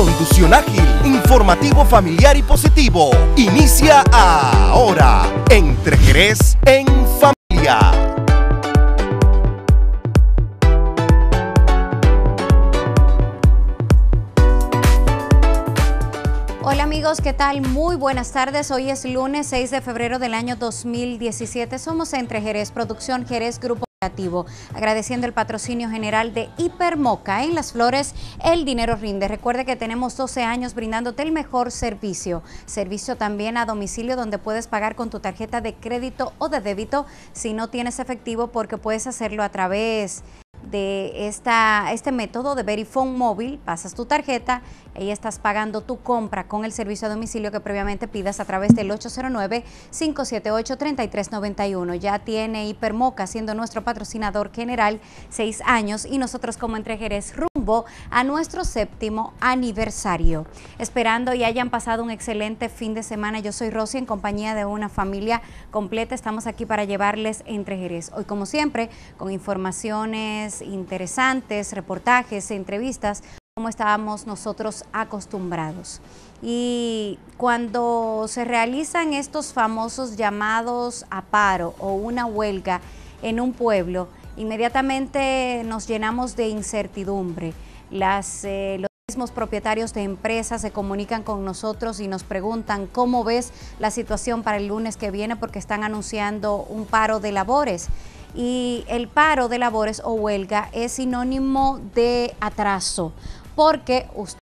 conducción ágil, informativo familiar y positivo. Inicia ahora, Entre Jerez en familia. Hola amigos, ¿qué tal? Muy buenas tardes. Hoy es lunes 6 de febrero del año 2017. Somos Entre Jerez, Producción Jerez Grupo. Agradeciendo el patrocinio general de Hipermoca. En Las Flores, el dinero rinde. Recuerde que tenemos 12 años brindándote el mejor servicio. Servicio también a domicilio donde puedes pagar con tu tarjeta de crédito o de débito si no tienes efectivo porque puedes hacerlo a través de esta, este método de Verifone móvil, pasas tu tarjeta y estás pagando tu compra con el servicio a domicilio que previamente pidas a través del 809-578-3391. Ya tiene Hipermoca siendo nuestro patrocinador general seis años y nosotros como Entrejeres rumbo a nuestro séptimo aniversario. Esperando y hayan pasado un excelente fin de semana. Yo soy Rosy en compañía de una familia completa. Estamos aquí para llevarles Entrejeres. Hoy como siempre con informaciones interesantes, reportajes, entrevistas como estábamos nosotros acostumbrados. Y cuando se realizan estos famosos llamados a paro o una huelga en un pueblo, inmediatamente nos llenamos de incertidumbre. Eh, los mismos propietarios de empresas se comunican con nosotros y nos preguntan cómo ves la situación para el lunes que viene porque están anunciando un paro de labores y el paro de labores o huelga es sinónimo de atraso porque usted,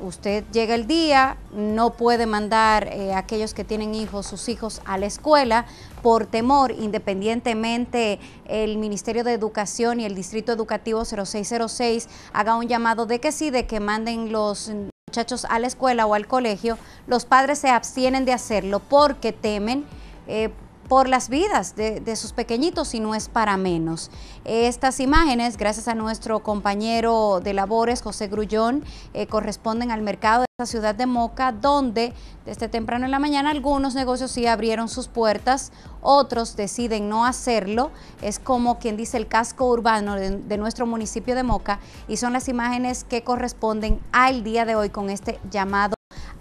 usted llega el día, no puede mandar eh, a aquellos que tienen hijos, sus hijos a la escuela por temor, independientemente el Ministerio de Educación y el Distrito Educativo 0606 haga un llamado de que sí, de que manden los muchachos a la escuela o al colegio, los padres se abstienen de hacerlo porque temen eh, por las vidas de, sus pequeñitos y no es para menos. Estas imágenes, gracias a nuestro compañero de labores, José Grullón, eh, corresponden al mercado de la ciudad de Moca, donde desde temprano en la mañana algunos negocios sí abrieron sus puertas, otros deciden no hacerlo. Es como quien dice el casco urbano de, de nuestro municipio de Moca y son las imágenes que corresponden al día de hoy con este llamado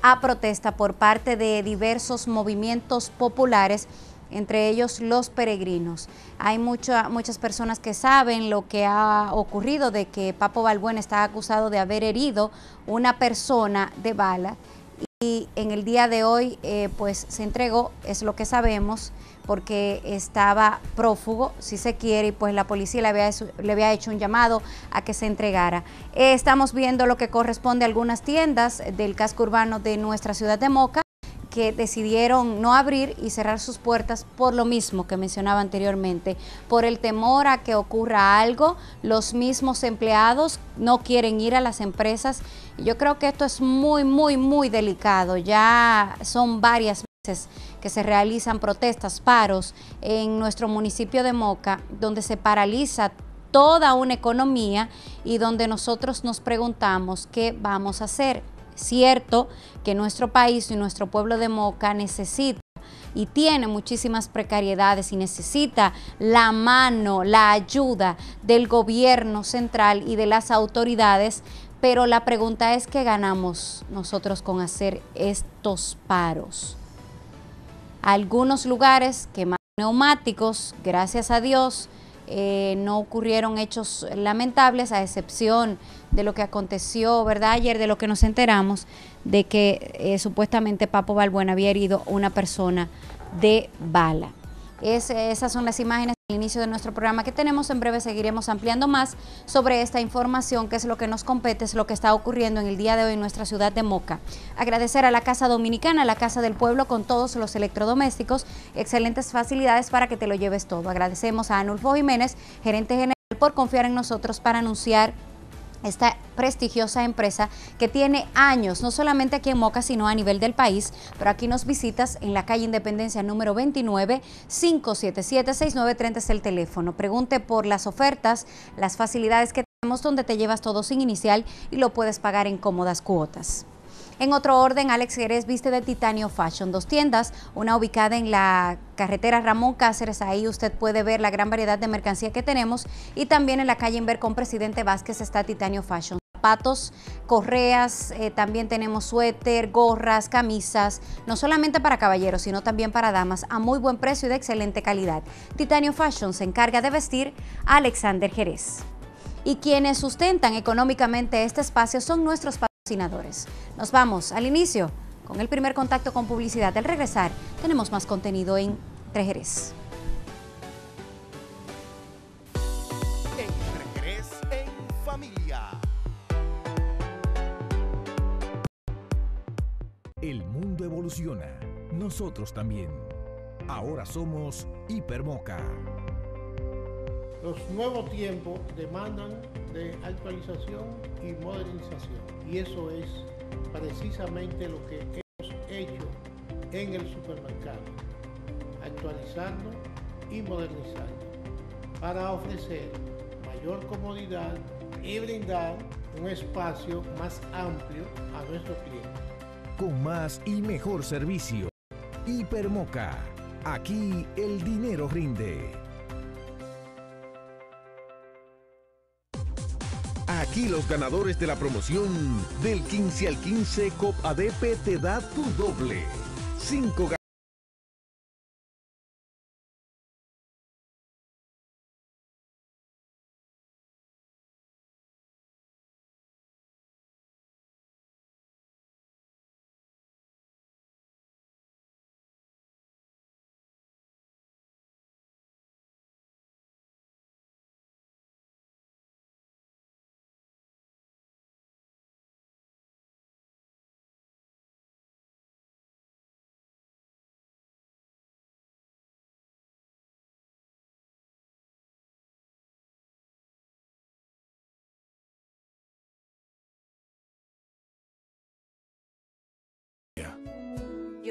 a protesta por parte de diversos movimientos populares entre ellos los peregrinos. Hay muchas personas que saben lo que ha ocurrido de que Papo Balbuena está acusado de haber herido una persona de bala y en el día de hoy eh, pues se entregó, es lo que sabemos, porque estaba prófugo, si se quiere, y pues la policía le había, le había hecho un llamado a que se entregara. estamos viendo lo que corresponde a algunas tiendas del casco urbano de nuestra ciudad de Moca, que decidieron no abrir y cerrar sus puertas por lo mismo que mencionaba anteriormente, por el temor a que ocurra algo, los mismos empleados no quieren ir a las empresas. Yo creo que esto es muy, muy, muy delicado. Ya son varias veces que se realizan protestas, paros en nuestro municipio de Moca, donde se paraliza toda una economía y donde nosotros nos preguntamos qué vamos a hacer cierto que nuestro país y nuestro pueblo de Moca necesita y tiene muchísimas precariedades y necesita la mano, la ayuda del gobierno central y de las autoridades, pero la pregunta es qué ganamos nosotros con hacer estos paros. Algunos lugares queman neumáticos, gracias a Dios, eh, no ocurrieron hechos lamentables, a excepción de lo que aconteció, ¿verdad? Ayer, de lo que nos enteramos, de que eh, supuestamente Papo Balbuena había herido a una persona de bala. esas son las imágenes al inicio de nuestro programa que tenemos. En breve seguiremos ampliando más sobre esta información, que es lo que nos compete, es lo que está ocurriendo en el día de hoy en nuestra ciudad de Moca. Agradecer a la Casa Dominicana, la Casa del Pueblo, con todos los electrodomésticos, excelentes facilidades para que te lo lleves todo. Agradecemos a Anulfo Jiménez, gerente general, por confiar en nosotros para anunciar esta prestigiosa empresa que tiene años, no solamente aquí en Moca, sino a nivel del país, pero aquí nos visitas en la calle Independencia número 29, 577-6930 es el teléfono. Pregunte por las ofertas, las facilidades que tenemos donde te llevas todo sin inicial y lo puedes pagar en cómodas cuotas. En otro orden, Alex Jerez viste de Titanio Fashion, dos tiendas, una ubicada en la carretera Ramón Cáceres, ahí usted puede ver la gran variedad de mercancía que tenemos, y también en la calle Inver con Presidente Vázquez está Titanio Fashion zapatos, correas, eh, también tenemos suéter, gorras, camisas, no solamente para caballeros, sino también para damas, a muy buen precio y de excelente calidad. Titanio Fashion se encarga de vestir a Alexander Jerez. Y quienes sustentan económicamente este espacio son nuestros patrocinadores. Nos vamos al inicio con el primer contacto con publicidad. Al regresar, tenemos más contenido en Trejerez. en familia. El mundo evoluciona, nosotros también. Ahora somos Hipermoca. Los nuevos tiempos demandan de actualización y modernización. Y eso es precisamente lo que hemos hecho en el supermercado. Actualizarlo y modernizarlo para ofrecer mayor comodidad y brindar un espacio más amplio a nuestros clientes. Con más y mejor servicio. Hipermoca. Aquí el dinero rinde. Aquí los ganadores de la promoción del 15 al 15 COP ADP te da tu doble. 5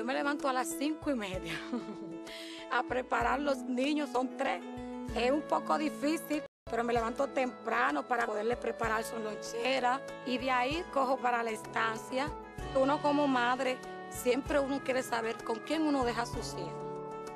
Me levanto a las cinco y media a preparar los niños, son tres. Es un poco difícil, pero me levanto temprano para poderle preparar su lonchera y de ahí cojo para la estancia. Uno como madre, siempre uno quiere saber con quién uno deja sus hijos.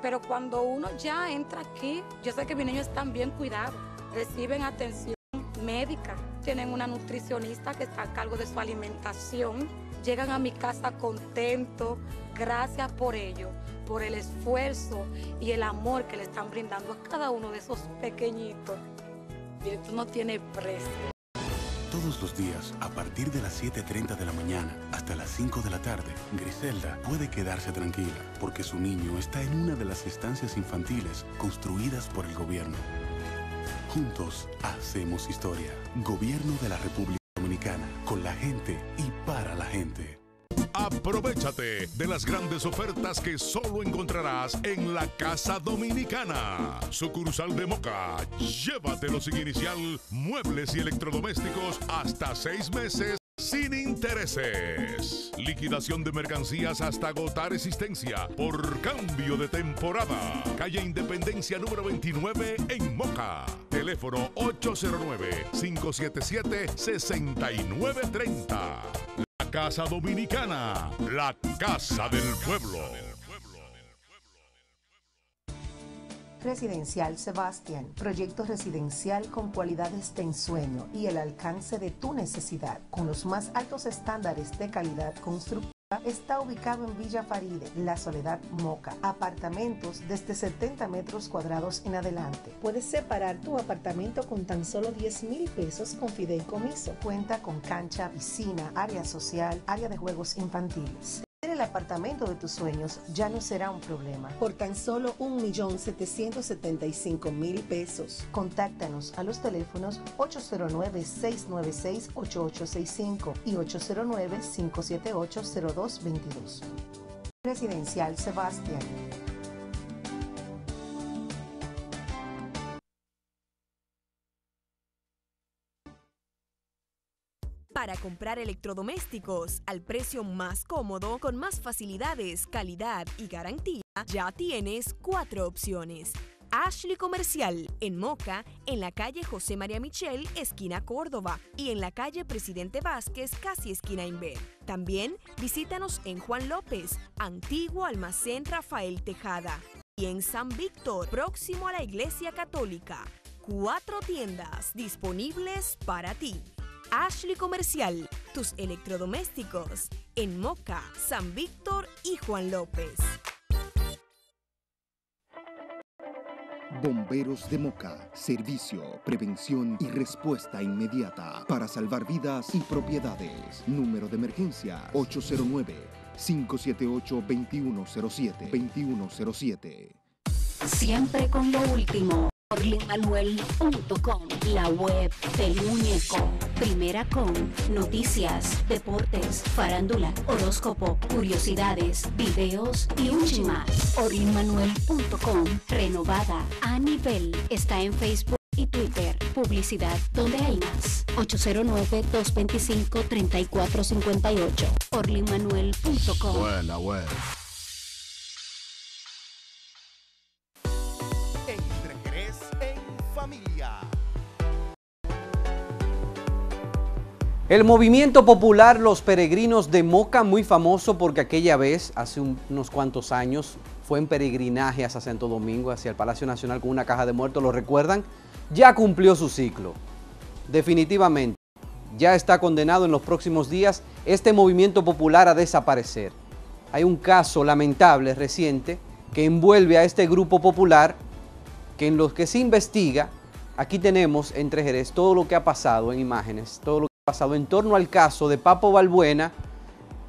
Pero cuando uno ya entra aquí, yo sé que mis niños están bien cuidados, reciben atención médica, tienen una nutricionista que está a cargo de su alimentación, llegan a mi casa contentos, Gracias por ello, por el esfuerzo y el amor que le están brindando a cada uno de esos pequeñitos. Esto no tiene precio. Todos los días, a partir de las 7.30 de la mañana hasta las 5 de la tarde, Griselda puede quedarse tranquila porque su niño está en una de las estancias infantiles construidas por el gobierno. Juntos hacemos historia. Gobierno de la República Dominicana, con la gente y para la gente. Aprovechate de las grandes ofertas que solo encontrarás en la Casa Dominicana. Sucursal de Moca. Llévatelo sin inicial, muebles y electrodomésticos hasta seis meses sin intereses. Liquidación de mercancías hasta agotar existencia por cambio de temporada. Calle Independencia número 29 en Moca. Teléfono 809-577-6930. Casa Dominicana, la Casa del Pueblo. Residencial Sebastián, proyecto residencial con cualidades de ensueño y el alcance de tu necesidad, con los más altos estándares de calidad constructiva Está ubicado en Villa Faride, La Soledad Moca. Apartamentos desde 70 metros cuadrados en adelante. Puedes separar tu apartamento con tan solo 10 mil pesos con fideicomiso. Cuenta con cancha, piscina, área social, área de juegos infantiles el apartamento de tus sueños ya no será un problema. Por tan solo 1.775.000 pesos. Contáctanos a los teléfonos 809-696-8865 y 809-578-0222. Residencial Sebastián. Para comprar electrodomésticos al precio más cómodo, con más facilidades, calidad y garantía, ya tienes cuatro opciones. Ashley Comercial, en Moca, en la calle José María Michel, esquina Córdoba, y en la calle Presidente Vázquez, casi esquina Inver. También visítanos en Juan López, antiguo almacén Rafael Tejada, y en San Víctor, próximo a la Iglesia Católica. Cuatro tiendas disponibles para ti. Ashley Comercial, tus electrodomésticos en Moca, San Víctor y Juan López. Bomberos de Moca. Servicio, prevención y respuesta inmediata para salvar vidas y propiedades. Número de emergencia 809-578-2107. 2107. Siempre con lo último. Orlinmanuel.com, la web del muñeco. Primera con noticias, deportes, farándula, horóscopo, curiosidades, videos y un más. Orlinmanuel.com, renovada a nivel. Está en Facebook y Twitter. Publicidad donde hay más. 809-225-3458. Orlinmanuel.com. Buena, buena. El movimiento popular Los Peregrinos de Moca, muy famoso porque aquella vez, hace un- unos cuantos años, fue en peregrinaje hacia Santo Domingo, hacia el Palacio Nacional con una caja de muertos, ¿lo recuerdan? Ya cumplió su ciclo. Definitivamente, ya está condenado en los próximos días este movimiento popular a desaparecer. Hay un caso lamentable reciente que envuelve a este grupo popular que en los que se investiga, aquí tenemos entre Jerez todo lo que ha pasado en imágenes, todo lo en torno al caso de Papo Balbuena,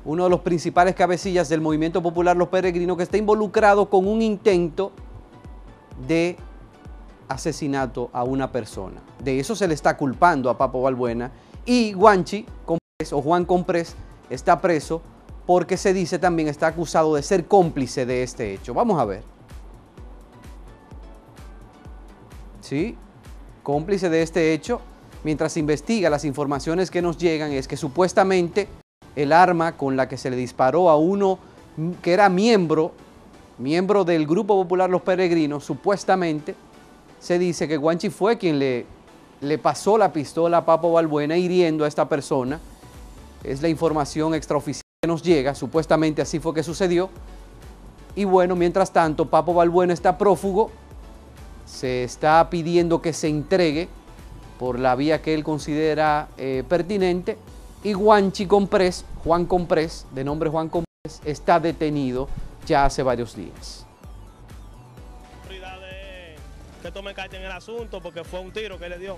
uno de los principales cabecillas del movimiento popular Los Peregrinos, que está involucrado con un intento de asesinato a una persona. De eso se le está culpando a Papo Balbuena y Guanchi Comprés, o Juan Comprés está preso porque se dice también está acusado de ser cómplice de este hecho. Vamos a ver. ¿sí? cómplice de este hecho, mientras se investiga las informaciones que nos llegan es que supuestamente el arma con la que se le disparó a uno que era miembro, miembro del Grupo Popular Los Peregrinos, supuestamente se dice que Guanchi fue quien le, le pasó la pistola a Papo Balbuena hiriendo a esta persona. Es la información extraoficial que nos llega, supuestamente así fue que sucedió. Y bueno, mientras tanto, Papo Balbuena está prófugo se está pidiendo que se entregue por la vía que él considera eh, pertinente y Juanchi Comprés, Juan Comprés, de nombre Juan Comprés, está detenido ya hace varios días. que tome carta en el asunto porque fue un tiro que le dio.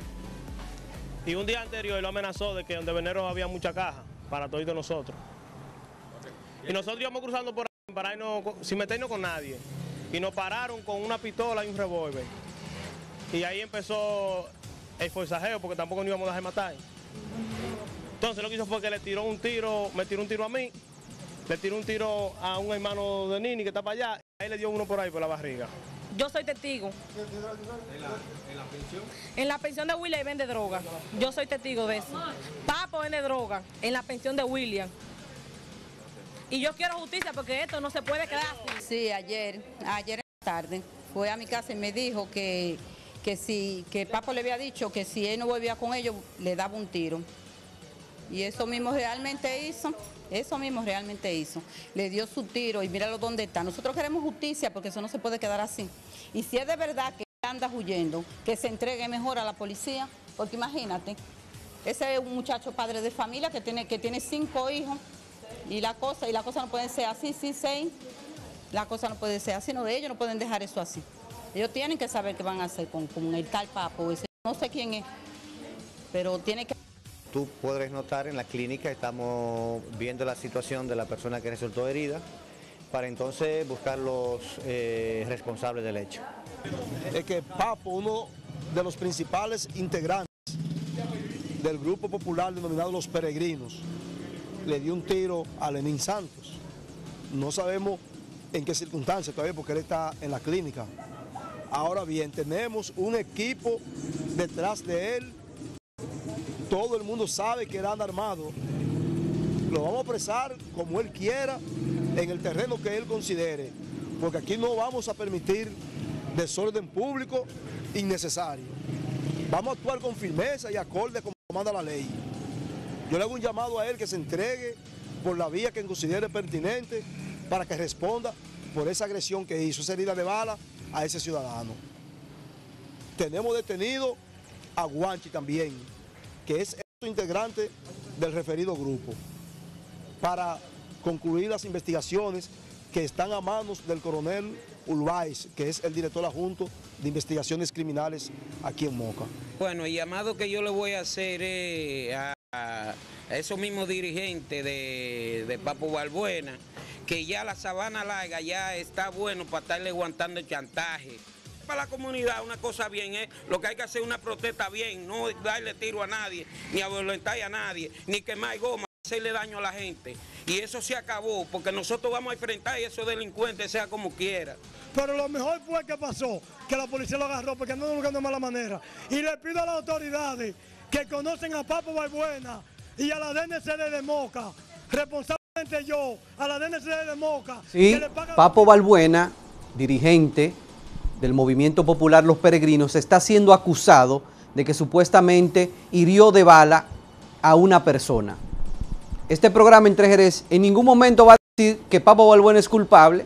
Y un día anterior él lo amenazó de que donde Venero había mucha caja para todos nosotros. Y nosotros íbamos cruzando por ahí para irnos con- sin meternos con nadie. Y nos pararon con una pistola y un revólver. Y ahí empezó el forzajeo porque tampoco nos íbamos a dejar matar. Entonces lo que hizo fue que le tiró un tiro, me tiró un tiro a mí, le tiró un tiro a un hermano de Nini que está para allá, y ahí le dio uno por ahí por la barriga. Yo soy testigo. En la pensión de William vende droga. Yo soy testigo de eso. Papo vende droga en la pensión de William. Y yo quiero justicia porque esto no se puede quedar así. Sí, ayer, ayer en la tarde, fue a mi casa y me dijo que, que si, que Papo le había dicho que si él no volvía con ellos, le daba un tiro. Y eso mismo realmente hizo, eso mismo realmente hizo. Le dio su tiro y míralo dónde está. Nosotros queremos justicia porque eso no se puede quedar así. Y si es de verdad que anda huyendo, que se entregue mejor a la policía, porque imagínate, ese es un muchacho padre de familia que tiene, que tiene cinco hijos y la cosa, y la cosa no puede ser así, sí, seis. La cosa no puede ser así, no, ellos no pueden dejar eso así. Ellos tienen que saber qué van a hacer con, con el tal papo ese. No sé quién es, pero tiene que... Tú podrás notar en la clínica, estamos viendo la situación de la persona que resultó herida para entonces buscar los eh, responsables del hecho. es que Papo, uno de los principales integrantes del grupo popular denominado Los Peregrinos, le dio un tiro a Lenín Santos. No sabemos en qué circunstancias todavía porque él está en la clínica. Ahora bien, tenemos un equipo detrás de él. Todo el mundo sabe que anda armado. Lo vamos a apresar como él quiera, en el terreno que él considere, porque aquí no vamos a permitir desorden público innecesario. Vamos a actuar con firmeza y acorde como manda la ley. Yo le hago un llamado a él que se entregue por la vía que considere pertinente para que responda por esa agresión que hizo, esa herida de bala a ese ciudadano. Tenemos detenido a Guanchi también, que es el integrante del referido grupo para concluir las investigaciones que están a manos del coronel Urbáez, que es el director adjunto de investigaciones criminales aquí en Moca. Bueno, el llamado que yo le voy a hacer a, esos mismos dirigentes de, de Papo Balbuena, que ya la sabana larga ya está bueno para estarle aguantando el chantaje. Para la comunidad una cosa bien es, lo que hay que hacer una protesta bien, no darle tiro a nadie, ni a violentar a nadie, ni quemar goma, hacerle daño a la gente. Y eso se acabó, porque nosotros vamos a enfrentar a esos delincuentes, sea como quiera. Pero lo mejor fue que pasó, que la policía lo agarró porque no lo de mala manera. Y le pido a las autoridades que conocen a Papo Balbuena y a la DNCD de Moca, yo, a la DNCD de Moca, Sí, paga Papo Balbuena, dirigente del Movimiento Popular Los Peregrinos, está siendo acusado de que supuestamente hirió de bala a una persona. Este programa entre Jerez en ningún momento va a decir que Papo Balbuena es culpable.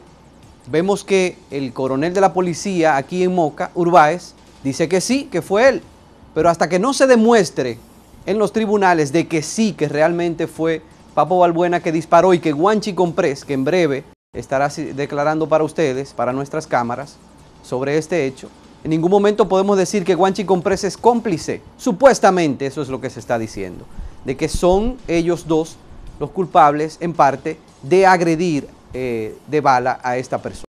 Vemos que el coronel de la policía aquí en Moca, Urbáez, dice que sí, que fue él. Pero hasta que no se demuestre en los tribunales de que sí, que realmente fue Papo Balbuena que disparó y que Guanchi Comprés, que en breve estará declarando para ustedes, para nuestras cámaras, sobre este hecho, en ningún momento podemos decir que Guanchi Comprés es cómplice. Supuestamente eso es lo que se está diciendo, de que son ellos dos los culpables en parte de agredir eh, de bala a esta persona.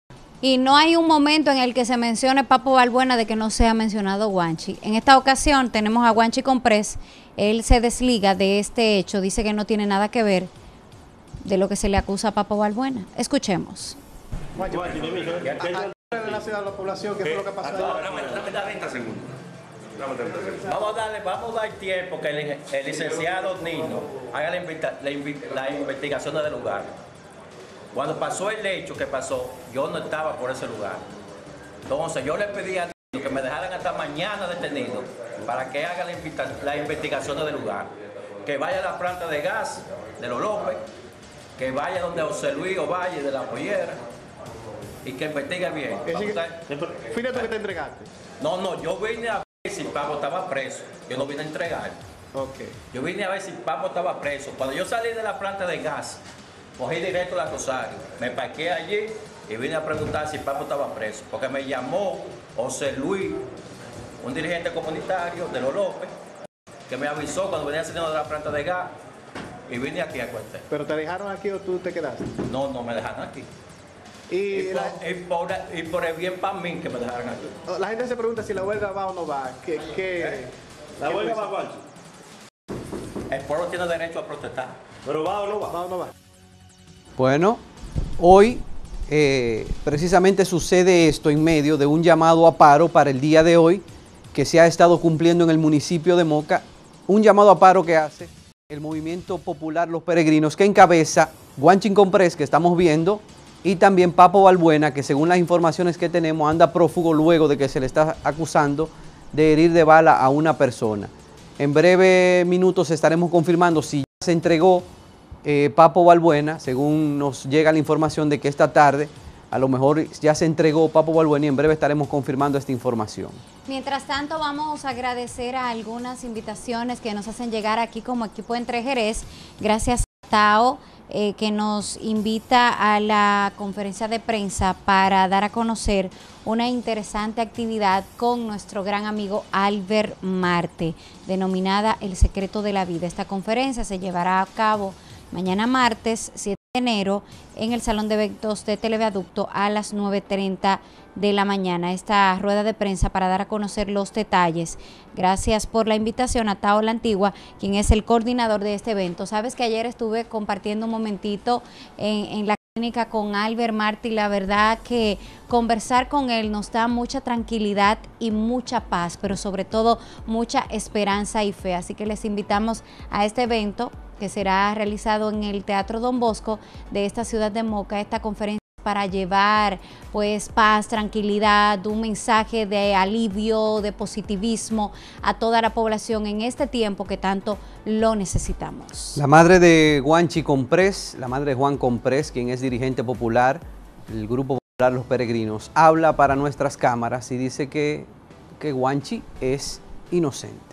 Y no hay un momento en el que se mencione Papo Balbuena de que no sea mencionado Guanchi. En esta ocasión tenemos a Guanchi Comprés. Él se desliga de este hecho, dice que no tiene nada que ver de lo que se le acusa a Papo Balbuena. Escuchemos. relación a la población, ¿qué fue lo que pasó? Vamos a darle, vamos a dar tiempo que el, el licenciado Nino haga la, invita- la investigación del lugar. Cuando pasó el hecho que pasó, yo no estaba por ese lugar. Entonces yo le pedí a que me dejaran hasta mañana detenido para que haga la, invita- la investigación del lugar. Que vaya a la planta de gas de los López, que vaya donde José Luis Ovalle de la Pollera y que investigue bien. Fíjate que te entregaste. No, no, yo vine a ver si Pablo estaba preso. Yo no vine a entregar. Yo vine a ver si Pablo estaba preso. Cuando yo salí de la planta de gas, cogí directo a la Rosario. Me parqué allí y vine a preguntar si Pablo estaba preso. Porque me llamó José Luis, un dirigente comunitario de los López, que me avisó cuando venía saliendo de la planta de gas y vine aquí a cuartel. ¿Pero te dejaron aquí o tú te quedaste? No, no me dejaron aquí. Y, Y la, por, y por- y por el bien para mí que me dejaron aquí. la gente se pregunta si la huelga va o no va. ¿Qué, qué, La qué huelga va, Guancho. El pueblo tiene derecho a protestar. ¿Pero va o no va? ¿Va o no va? Bueno, hoy eh, precisamente sucede esto en medio de un llamado a paro para el día de hoy que se ha estado cumpliendo en el municipio de Moca, un llamado a paro que hace el movimiento popular Los Peregrinos que encabeza Guanchin Comprés, que estamos viendo, y también Papo Balbuena, que según las informaciones que tenemos anda prófugo luego de que se le está acusando de herir de bala a una persona. En breve minutos estaremos confirmando si ya se entregó eh, Papo Balbuena, según nos llega la información de que esta tarde a lo mejor ya se entregó Papo Balbuena y en breve estaremos confirmando esta información. Mientras tanto, vamos a agradecer a algunas invitaciones que nos hacen llegar aquí como equipo Entre Jerez. Gracias a Tao, eh, que nos invita a la conferencia de prensa para dar a conocer una interesante actividad con nuestro gran amigo Albert Marte, denominada El Secreto de la Vida. Esta conferencia se llevará a cabo mañana martes 7 de enero en el Salón de Eventos de Televiaducto a las 9.30 de la mañana. Esta rueda de prensa para dar a conocer los detalles. Gracias por la invitación a Tao La Antigua, quien es el coordinador de este evento. Sabes que ayer estuve compartiendo un momentito en, en la clínica con Albert Martí. La verdad que conversar con él nos da mucha tranquilidad y mucha paz, pero sobre todo mucha esperanza y fe. Así que les invitamos a este evento que será realizado en el Teatro Don Bosco de esta ciudad de Moca, esta conferencia para llevar pues paz, tranquilidad, un mensaje de alivio, de positivismo a toda la población en este tiempo que tanto lo necesitamos. La madre de Guanchi Comprés, la madre de Juan Comprés, quien es dirigente popular, el Grupo Popular Los Peregrinos, habla para nuestras cámaras y dice que, que Guanchi es inocente.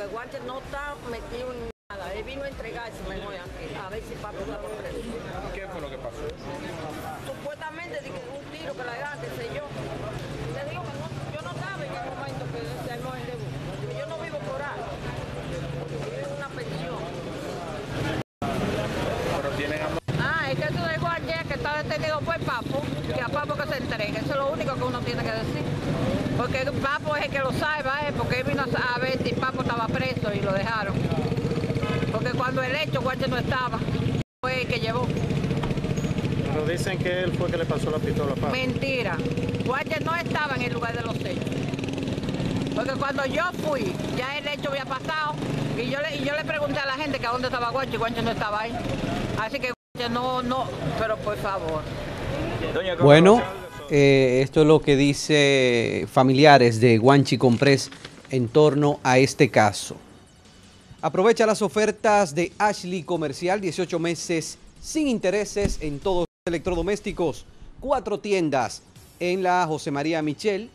Porque Guanche no está metido en nada. Él vino a entregarse mejor a ver si papo estaba preso. ¿Qué fue lo que pasó? Supuestamente de que un tiro que le hagan, qué sé yo. Le digo que no, yo no estaba en el momento que se armó el debut. porque Yo no vivo por ahí. En una pensión. Pero tienen amor. Ah, es que eso da igual ya que está detenido por Papo, que a Papo que se entregue. Eso es lo único que uno tiene que decir. Porque el Papo es el que lo salva, ¿eh? porque él vino a ver si Papo estaba preso y lo dejaron. Porque cuando el hecho, Guardia no estaba, fue el que llevó. Pero dicen que él fue el que le pasó la pistola a Papo. Mentira. Guardia no estaba en el lugar de los hechos. Porque cuando yo fui, ya el hecho había pasado. Y yo le, y yo le pregunté a la gente que a dónde estaba Guardia y Guardia no estaba ahí. Así que Guardia no, no, pero por favor. Bueno, eh, esto es lo que dice familiares de Guanchi Comprés en torno a este caso. Aprovecha las ofertas de Ashley Comercial, 18 meses sin intereses en todos los electrodomésticos. Cuatro tiendas en la José María Michel,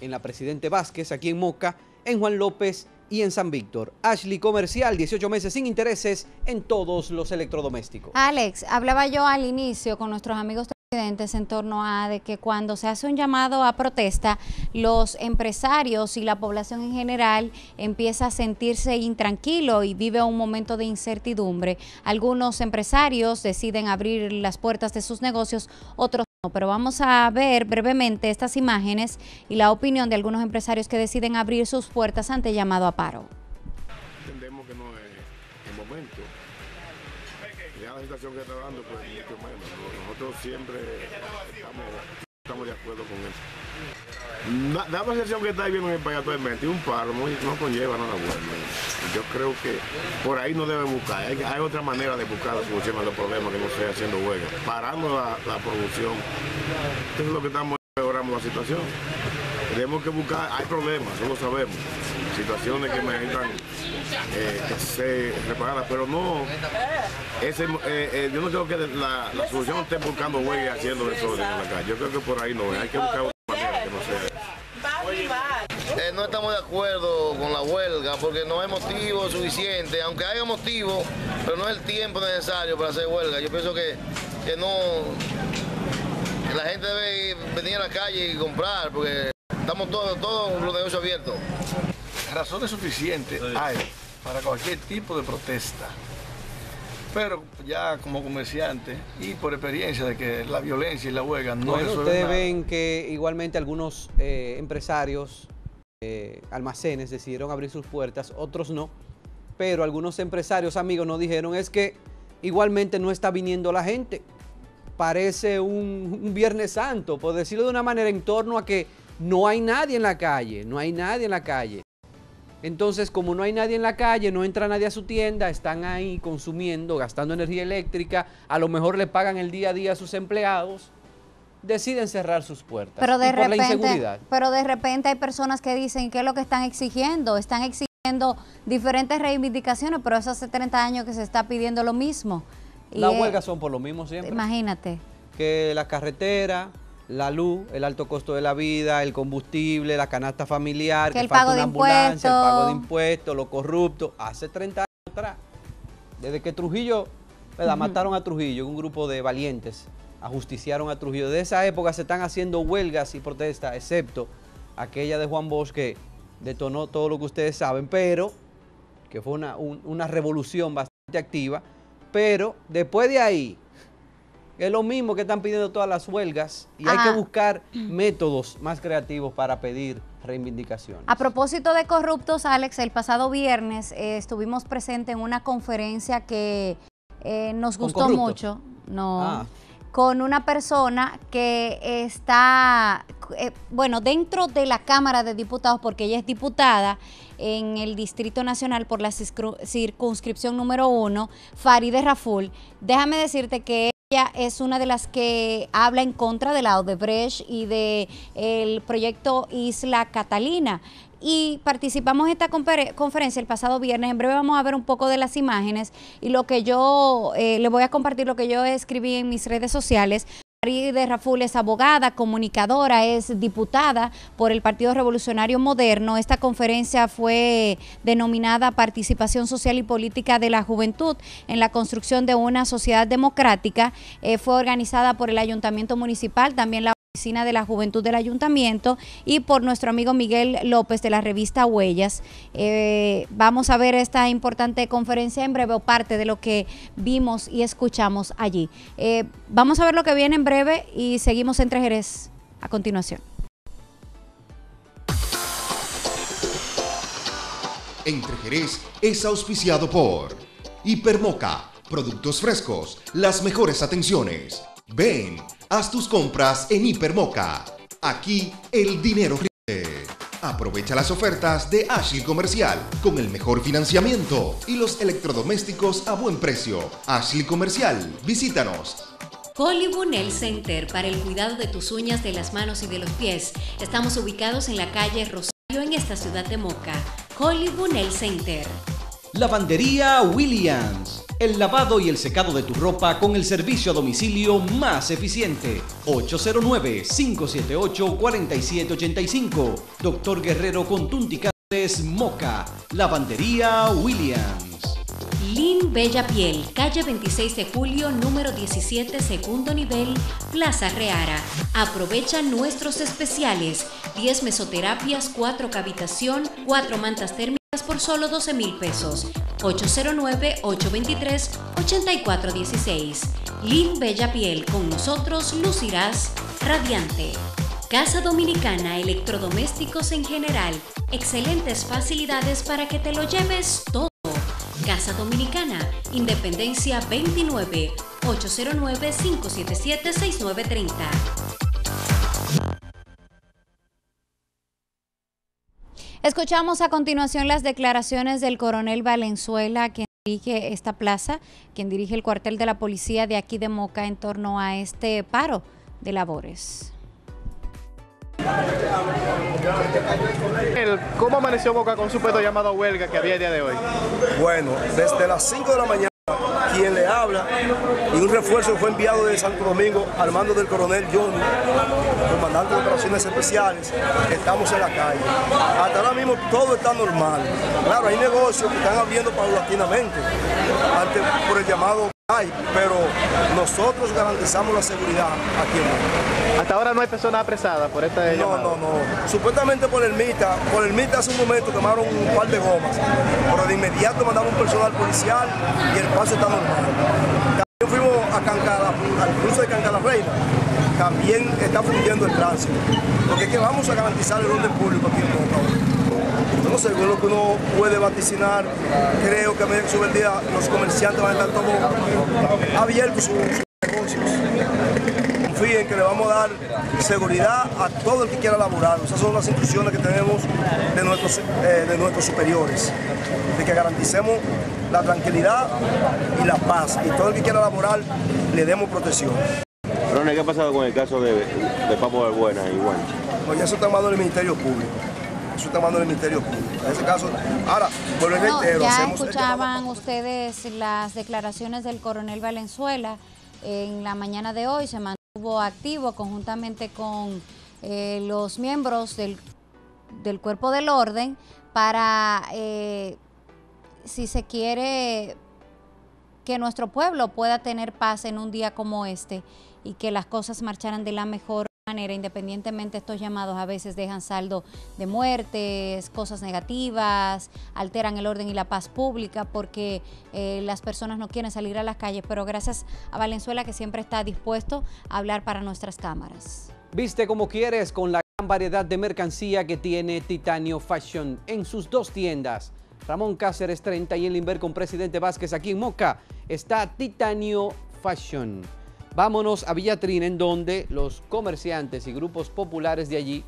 en la Presidente Vázquez, aquí en Moca, en Juan López y en San Víctor. Ashley Comercial, 18 meses sin intereses en todos los electrodomésticos. Alex, hablaba yo al inicio con nuestros amigos en torno a que cuando se hace un llamado a protesta, los empresarios y la población en general empieza a sentirse intranquilo y vive un momento de incertidumbre. Algunos empresarios deciden abrir las puertas de sus negocios, otros no. Pero vamos a ver brevemente estas imágenes y la opinión de algunos empresarios que deciden abrir sus puertas ante llamado a paro. entendemos que no es el momento. La situación que está dando, pues. Nosotros siempre estamos de acuerdo con eso. Da, la sensación que está viviendo en el país actualmente, un paro no, no conlleva nada bueno. Yo creo que por ahí no debe buscar. Hay, otra manera de buscar la solución a los problemas que no sea haciendo huelga. Parando la, producción. Es lo que estamos mejorando la situación. Tenemos que buscar, hay problemas, eso lo sabemos. Situaciones que necesitan eh, que ser reparadas, pero no. Ese, eh, eh, yo no creo que la, solución esté buscando huelga y haciendo desorden en la calle. Yo creo que por ahí no, hay que buscar otra manera que no sea. Eh, no estamos de acuerdo con la huelga porque no hay motivo suficiente, aunque haya motivo, pero no es el tiempo necesario para hacer huelga. Yo pienso que, que no, la gente debe venir a la calle y comprar porque estamos todos, todos los negocios abiertos. Razones suficientes hay para cualquier tipo de protesta. Pero ya como comerciante y por experiencia de que la violencia y la huelga no bueno, resuelven ustedes nada. ven que igualmente algunos eh, empresarios, eh, almacenes decidieron abrir sus puertas, otros no, pero algunos empresarios, amigos, nos dijeron es que igualmente no está viniendo la gente. Parece un, un Viernes Santo, por decirlo de una manera, en torno a que no hay nadie en la calle, no hay nadie en la calle. Entonces, como no hay nadie en la calle, no entra nadie a su tienda, están ahí consumiendo, gastando energía eléctrica, a lo mejor le pagan el día a día a sus empleados, deciden cerrar sus puertas. Pero de Y por la repente, inseguridad. pero de repente hay personas que dicen qué es lo que están exigiendo, están exigiendo diferentes reivindicaciones, pero eso hace 30 años que se está pidiendo lo mismo. Las es- huelgas son por lo mismo siempre. Imagínate. Que la carretera, la luz, el alto costo de la vida, el combustible, la canasta familiar, Que que, el falta pago una de ambulancia, el pago de impuestos. lo corrupto, hace 30 años atrás. Desde que Trujillo, ¿verdad? Mataron a Trujillo, un grupo de valientes ajusticiaron a Trujillo. De esa época se están haciendo huelgas y protestas, excepto aquella de Juan Bosch que detonó todo lo que ustedes saben, pero que fue una, un- una revolución bastante activa. Pero después de ahí, es lo mismo que están pidiendo todas las huelgas y hay que Ah. buscar métodos más creativos para pedir reivindicaciones. A propósito de corruptos, Alex, el pasado viernes eh, estuvimos presentes en una conferencia que eh, nos ¿Con gustó mucho. No. Ah. Con una persona que está, eh, bueno, dentro de la Cámara de Diputados, porque ella es diputada en el Distrito Nacional por la circun- circunscripción número uno, Faride Raful. Déjame decirte que ella es una de las que habla en contra de la Odebrecht y de el proyecto Isla Catalina. Y participamos en esta conferencia el pasado viernes. En breve vamos a ver un poco de las imágenes y lo que yo eh, le voy a compartir, lo que yo escribí en mis redes sociales. De Raful es abogada, comunicadora, es diputada por el Partido Revolucionario Moderno. Esta conferencia fue denominada Participación Social y Política de la Juventud en la construcción de una sociedad democrática. Eh, fue organizada por el Ayuntamiento Municipal, también la Oficina de la Juventud del Ayuntamiento y por nuestro amigo Miguel López de la revista Huellas. Eh, vamos a ver esta importante conferencia en breve o parte de lo que vimos y escuchamos allí. Eh, vamos a ver lo que viene en breve y seguimos entre Jerez a continuación. Entre Jerez es auspiciado por Hipermoca, productos frescos, las mejores atenciones. Ven, haz tus compras en Hipermoca. Aquí el dinero rinde. Aprovecha las ofertas de Ashley Comercial con el mejor financiamiento y los electrodomésticos a buen precio. Ashley Comercial, visítanos. Hollywood Nail Center para el cuidado de tus uñas de las manos y de los pies. Estamos ubicados en la calle Rosario en esta ciudad de Moca. Hollywood Nail Center. Lavandería Williams. El lavado y el secado de tu ropa con el servicio a domicilio más eficiente. 809-578-4785. Doctor Guerrero con Moca. Lavandería Williams. Lin Bella Piel, calle 26 de julio, número 17, segundo nivel, Plaza Reara. Aprovecha nuestros especiales: 10 mesoterapias, 4 cavitación, 4 mantas térmicas por solo 12 mil pesos. 809-823-8416. Lin Bella Piel, con nosotros lucirás radiante. Casa Dominicana, electrodomésticos en general, excelentes facilidades para que te lo lleves todo. Casa Dominicana, Independencia 29, 809-577-6930. Escuchamos a continuación las declaraciones del coronel Valenzuela, quien dirige esta plaza, quien dirige el cuartel de la policía de aquí de Moca en torno a este paro de labores. ¿Cómo amaneció Moca con su pedo llamado huelga que había el día de hoy? Bueno, desde las 5 de la mañana quien le habla y un refuerzo fue enviado de Santo Domingo al mando del coronel Johnny, comandante de operaciones especiales, estamos en la calle. Hasta ahora mismo todo está normal. Claro, hay negocios que están abriendo paulatinamente ante, por el llamado hay, pero nosotros garantizamos la seguridad aquí en. Hasta ahora no hay personas apresadas por este No, no, no. Supuestamente por el MITA, por el MITA hace un momento tomaron un par de gomas, pero de inmediato mandamos un personal policial y el paso está normal. También fuimos a Cancala, al cruce de Cancala Reina, también está fluyendo el tránsito, porque es que vamos a garantizar el orden público aquí en Moca. No sé, lo que uno puede vaticinar, creo que a medida que sube el día, los comerciantes van a estar todos abiertos sus, sus negocios. Confíen que le vamos a dar seguridad a todo el que quiera laborar. Esas son las instrucciones que tenemos de nuestros, eh, de nuestros superiores, de que garanticemos la tranquilidad y la paz. Y todo el que quiera laborar, le demos protección. ¿qué ha pasado con el caso de, de Papo Balbuena y Juan? Pues ya eso está en manos del Ministerio Público. Eso está manos del Ministerio Público. En ese caso, ahora, vuelvo y No, reitero, ya hacemos el escuchaban ustedes las declaraciones del coronel Valenzuela. En la mañana de hoy se mantuvo activo conjuntamente con eh, los miembros del, del cuerpo del orden para, eh, si se quiere, que nuestro pueblo pueda tener paz en un día como este y que las cosas marcharan de la mejor manera, independientemente estos llamados a veces dejan saldo de muertes, cosas negativas, alteran el orden y la paz pública porque eh, las personas no quieren salir a las calles, pero gracias a Valenzuela que siempre está dispuesto a hablar para nuestras cámaras. Viste como quieres con la gran variedad de mercancía que tiene Titanio Fashion en sus dos tiendas. Ramón Cáceres 30 y en Limber con Presidente Vázquez aquí en Moca está Titanio Fashion. Vámonos a Villatrina en donde los comerciantes y grupos populares de allí,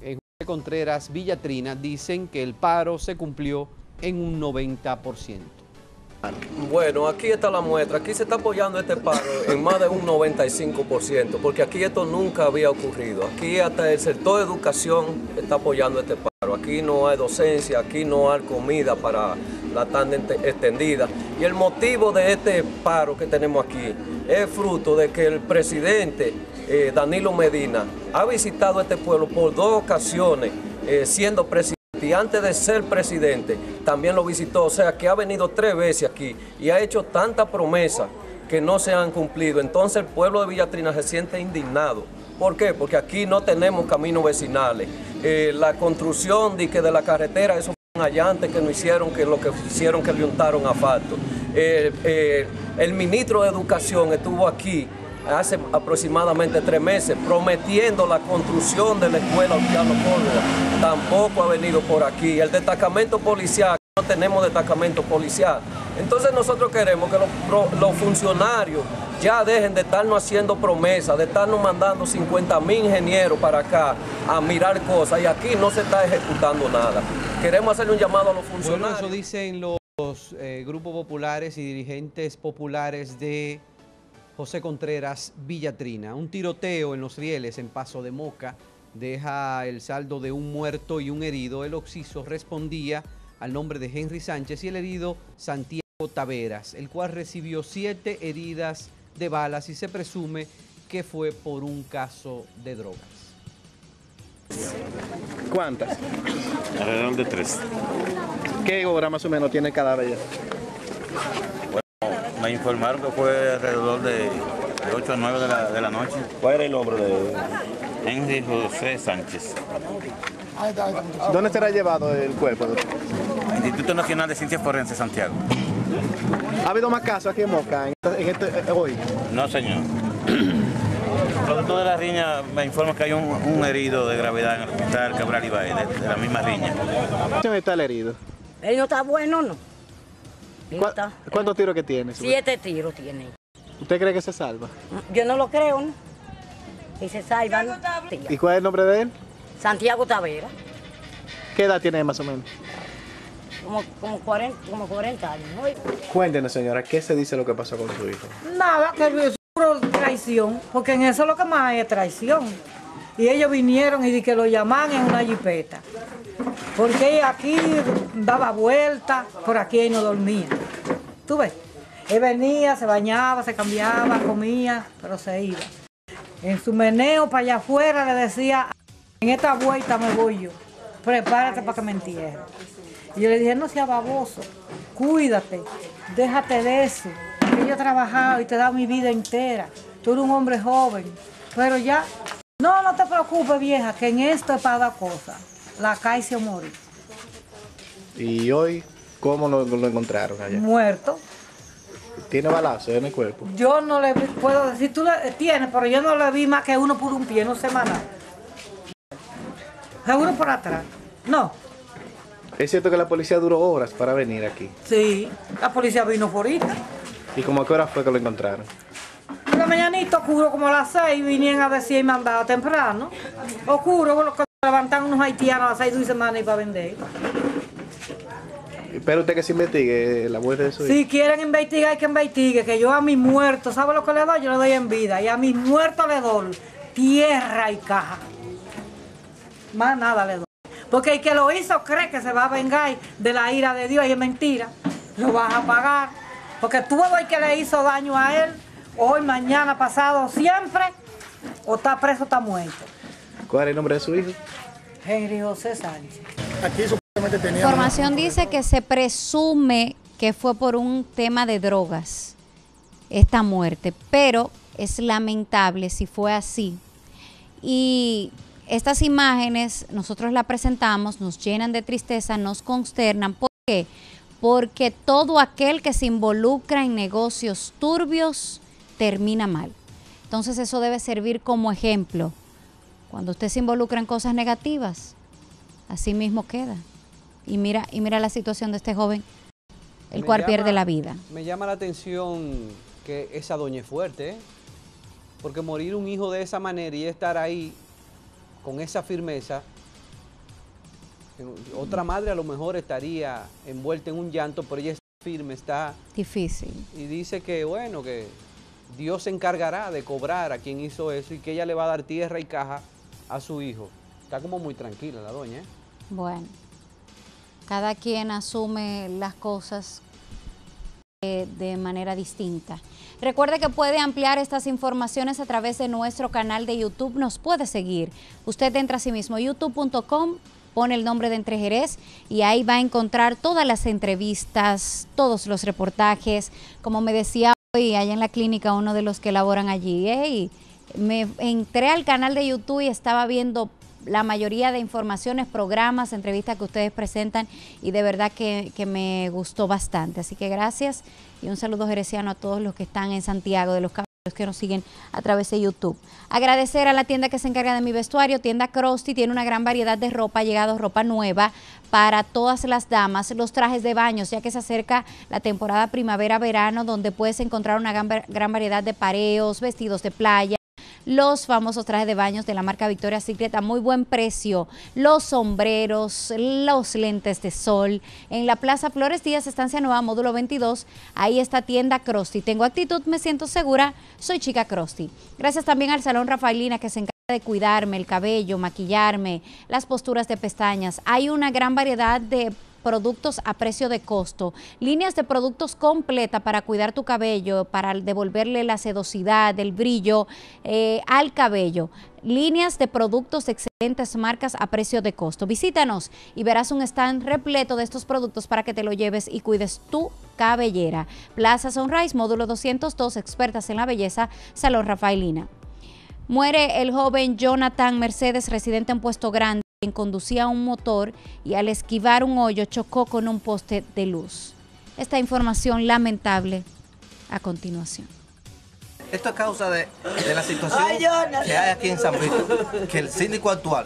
en José Contreras, Villatrina, dicen que el paro se cumplió en un 90%. Bueno, aquí está la muestra. Aquí se está apoyando este paro en más de un 95%, porque aquí esto nunca había ocurrido. Aquí hasta el sector de educación está apoyando este paro. Aquí no hay docencia, aquí no hay comida para la tanda extendida. Y el motivo de este paro que tenemos aquí es fruto de que el presidente eh, Danilo Medina ha visitado este pueblo por dos ocasiones eh, siendo presidente y antes de ser presidente también lo visitó, o sea que ha venido tres veces aquí y ha hecho tanta promesa que no se han cumplido. Entonces el pueblo de Villatrina se siente indignado. ¿Por qué? Porque aquí no tenemos caminos vecinales. Eh, la construcción de, de la carretera, eso un allante que no hicieron, que lo que hicieron que le untaron asfalto. Eh, eh, el ministro de Educación estuvo aquí hace aproximadamente tres meses prometiendo la construcción de la escuela Octavio Córdoba. Tampoco ha venido por aquí. El destacamento policial, no tenemos destacamento policial. Entonces nosotros queremos que los, funcionarios ya dejen de estarnos haciendo promesas, de estarnos mandando 50 mil ingenieros para acá a mirar cosas y aquí no se está ejecutando nada. Queremos hacerle un llamado a los Bueno, funcionarios. eso dicen los eh, grupos populares y dirigentes populares de José Contreras Villatrina. Un tiroteo en los rieles en Paso de Moca deja el saldo de un muerto y un herido. El occiso respondía al nombre de Henry Sánchez y el herido Santiago Taveras, el cual recibió siete heridas de balas y se presume que fue por un caso de drogas. ¿Cuántas? Alrededor de tres. ¿Qué hora más o menos tiene el cadáver ya? Bueno, me informaron que fue alrededor de, de 8 a 9 de la, de la noche. ¿Cuál era el nombre de Henry José Sánchez? ¿Dónde será llevado el cuerpo? Instituto Nacional de Ciencias Forenses Santiago. ¿Ha habido más casos aquí en Moca en esta- en este, eh, hoy? No, señor. Producto de la riña me informa que hay un, un herido de gravedad en el hospital Cabral Ibaez, de, de la misma riña. ¿Dónde está el herido? Él no está bueno, ¿no? No ¿Cuá- está- ¿Cuántos tiros que tiene? Siete tiros tiene. ¿Usted cree que se salva? Yo no lo creo, ¿no? Y se salvan. ¿Y cuál es el nombre de él? Santiago Tavera, ¿Qué edad tiene más o menos? Como, como, 40, como 40 años. ¿no? Cuéntenos, señora, ¿qué se dice lo que pasó con su hijo? Nada, que es puro traición, porque en eso lo que más hay es traición. Y ellos vinieron y di que lo llaman en una jipeta. Porque aquí daba vueltas, por aquí él no dormía. ¿Tú ves? Él venía, se bañaba, se cambiaba, comía, pero se iba. En su meneo para allá afuera le decía, en esta vuelta me voy yo, prepárate para que me entierren. Y yo le dije, no seas baboso, cuídate, déjate de eso. Que yo he trabajado y te he dado mi vida entera. Tú eres un hombre joven, pero ya, no, no te preocupes vieja, que en esto es para dar cosas. La cae se morir. ¿Y hoy cómo lo, lo encontraron allá? Muerto. ¿Tiene balazos en el cuerpo? Yo no le vi- puedo decir, tú le tienes, pero yo no le vi más que uno por un pie, no sé más nada. Seguro por atrás. No, Es cierto que la policía duró horas para venir aquí. sí, la policía vino por ahorita. ¿Y como a qué hora fue que lo encontraron? En la mañanita oscuro como a las seis vinieron a decir y mandado temprano. Oscuro, bueno, que levantan unos haitianos a las seis de semana y para vender. Espera usted que se investigue la muerte de su hijo. Si quieren investigar, que investigue, que yo a mis muertos, ¿sabe lo que le doy? Yo le doy en vida. Y a mis muertos le doy tierra y caja. Más nada le doy. Porque el que lo hizo cree que se va a vengar de la ira de Dios y es mentira. Lo vas a pagar. Porque todo el que le hizo daño a él, hoy, mañana, pasado, siempre, o está preso o está muerto. ¿Cuál es el nombre de su hijo? Henry José Sánchez. Aquí supuestamente tenía... Información dice que se presume que fue por un tema de drogas esta muerte, pero es lamentable si fue así. Y estas imágenes nosotros las presentamos, nos llenan de tristeza, nos consternan. ¿Por qué? Porque todo aquel que se involucra en negocios turbios termina mal. Entonces eso debe servir como ejemplo. Cuando usted se involucra en cosas negativas, así mismo queda. Y mira, y mira la situación de este joven, el Me cual llama- pierde la vida. Me llama la atención que esa doña es fuerte, ¿eh? porque morir un hijo de esa manera y estar ahí con esa firmeza, otra madre a lo mejor estaría envuelta en un llanto, pero ella está firme, está Difícil. y dice que bueno, que Dios se encargará de cobrar a quien hizo eso y que ella le va a dar tierra y caja a su hijo. Está como muy tranquila la doña, ¿eh? Bueno, cada quien asume las cosas de, de manera distinta. Recuerde que puede ampliar estas informaciones a través de nuestro canal de YouTube. Nos puede seguir. Usted entra a sí mismo, youtube.com pone el nombre de Entre Jerez y ahí va a encontrar todas las entrevistas, todos los reportajes. Como me decía hoy allá en la clínica uno de los que laboran allí, ¿eh? me entré al canal de YouTube y estaba viendo la mayoría de informaciones, programas, entrevistas que ustedes presentan y de verdad que, que me gustó bastante. Así que gracias y un saludo jereciano a todos los que están en Santiago de los Caballeros que nos siguen a través de YouTube. Agradecer a la tienda que se encarga de mi vestuario, tienda Krusty, tiene una gran variedad de ropa, ha llegado ropa nueva para todas las damas, los trajes de baños, ya que se acerca la temporada primavera-verano, donde puedes encontrar una gran variedad de pareos, vestidos de playa, los famosos trajes de baños de la marca Victoria's Secret a muy buen precio, los sombreros, los lentes de sol. En la Plaza Flores Díaz, Estancia Nueva, módulo 22, ahí está tienda Krusty. Tengo actitud, me siento segura, soy chica Krusty. Gracias también al Salón Rafaelina que se encarga de cuidarme el cabello, maquillarme, las posturas de pestañas. Hay una gran variedad de productos a precio de costo, líneas de productos completa para cuidar tu cabello, para devolverle la sedosidad, el brillo eh, al cabello. Líneas de productos de excelentes marcas a precio de costo. Visítanos y verás un stand repleto de estos productos para que te lo lleves y cuides tu cabellera. Plaza Sunrise, módulo 202, expertas en la belleza, Salón Rafaelina. Muere el joven Jonathan Mercedes, residente en Puesto Grande, quien conducía un motor y al esquivar un hoyo chocó con un poste de luz. Esta información lamentable a continuación. Esto es causa de, de la situación que hay aquí en San Vito, que el síndico actual